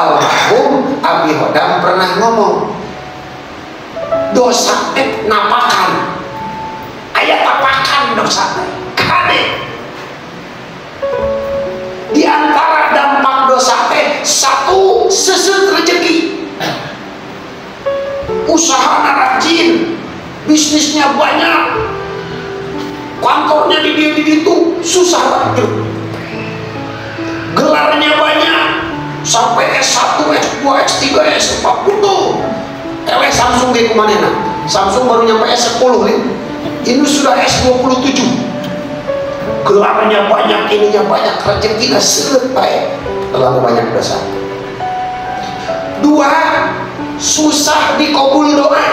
almarhum Abi Hodam pernah ngomong dosa teh napakan. Ayat tapakan dosa teh. Kade. Di antara dampak dosa teh satu seset rezeki. Usaha rajin bisnisnya banyak. Kantornya di dia di itu susah banget. Gelarnya banyak. sampai S1, S2, S3, S4 tuh eleh Samsung kayak ke mana nah? Samsung baru nyampe S10 nih. Ini sudah S27 gelarnya banyak ininya banyak rezekinya baik terlalu banyak dosa. Dua susah dikabul doa.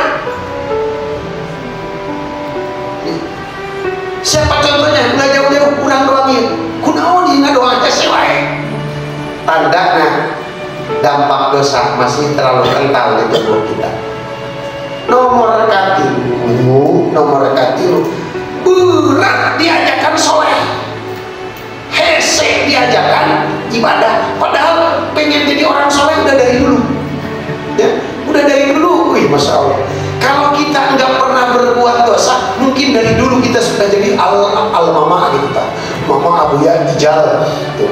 Siapa contohnya? Udah jauh-jauh kurang doangin kunaon dina doa teh sewae tandanya dampak dosa masih terlalu kental di tubuh kita. Nomor katilu nomor katilu berat diajakan soleh. Hese diajakan ibadah. Padahal pengen jadi orang soleh udah dari dulu. Ya udah dari dulu. Wih masya Allah. Kalau kita nggak pernah berbuat dosa mungkin dari dulu kita sudah jadi al al mama gitu mama abu ya ijal tuh.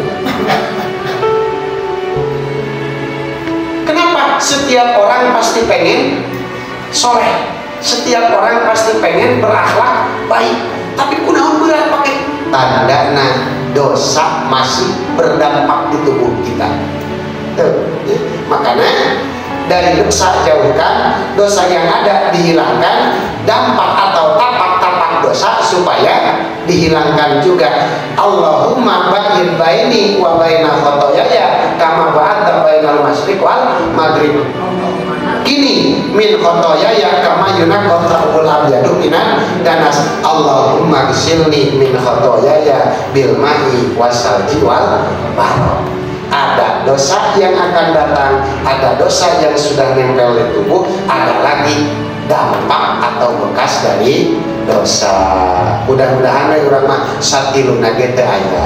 Orang pasti pengen soleh. Setiap orang pasti pengen berakhlak baik. Tapi kunaon berat pakai? Tanda nah dosa masih berdampak di tubuh kita. Tuh ya. makanya dari dosa jauhkan dosa yang ada dihilangkan dampak atau tapak-tapak dosa supaya dihilangkan juga. Allahumma ba'in baini wa baina khotoyaya kama ba'adta bainal masyriq wal maghrib min khotoyaya kama yunakot ta'ubul abyadu minan danas Allahumma gsilni min khotoyaya bil mahi wasalji wal barok ada dosa yang akan datang, ada dosa yang sudah nempel di tubuh, ada lagi dampak atau bekas dari dosa. Mudah-mudahan ya orang mah satilu nage teu aya.